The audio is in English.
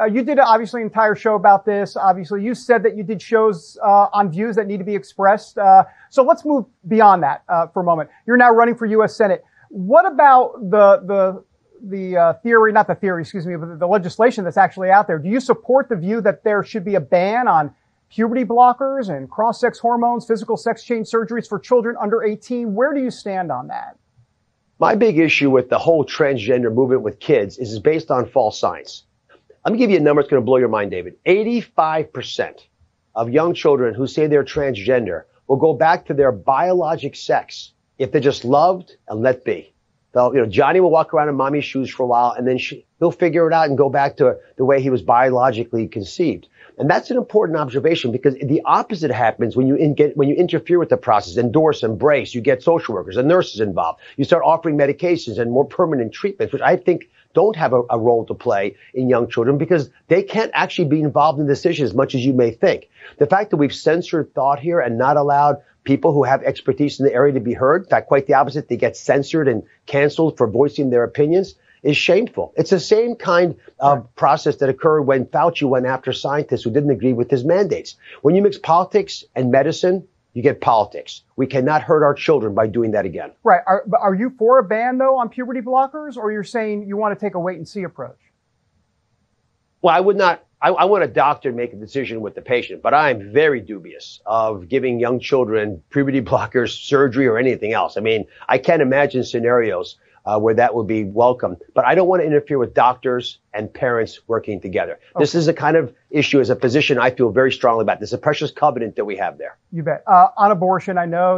Uh, you did obviously an entire show about this. Obviously, you said that you did shows uh, on views that need to be expressed. Uh, so let's move beyond that uh, for a moment. You're now running for U.S. Senate. What about the the the uh, theory, not the theory, excuse me, but the legislation that's actually out there? Do you support the view that there should be a ban on puberty blockers and cross-sex hormones, physical sex change surgeries for children under 18? Where do you stand on that? My big issue with the whole transgender movement with kids is it's based on false science. Let me give you a number that's going to blow your mind, David. 85% of young children who say they're transgender will go back to their biologic sex if they're just loved and let be. They'll, you know, Johnny will walk around in mommy's shoes for a while and then she, he'll figure it out and go back to the way he was biologically conceived. And that's an important observation because the opposite happens when you in get, when you interfere with the process, endorse, embrace, you get social workers and nurses involved. You start offering medications and more permanent treatments, which I think don't have a, a, role to play in young children because they can't actually be involved in decisions as much as you may think. The fact that we've censored thought here and not allowed people who have expertise in the area to be heard, in fact, quite the opposite, they get censored and canceled for voicing their opinions is shameful. It's the same kind of process that occurred when Fauci went after scientists who didn't agree with his mandates. When you mix politics and medicine, you get politics. We cannot hurt our children by doing that again. Right. Are, are you for a ban, though, on puberty blockers, or you're saying you want to take a wait and see approach? Well, I would not. I, I want a doctor to make a decision with the patient, but I'm very dubious of giving young children puberty blockers, surgery, or anything else. I mean, I can't imagine scenarios uh, where that would be welcome. But I don't want to interfere with doctors and parents working together. Okay. This is a kind of issue as a physician I feel very strongly about. This is a precious covenant that we have there. You bet. Uh, on abortion, I know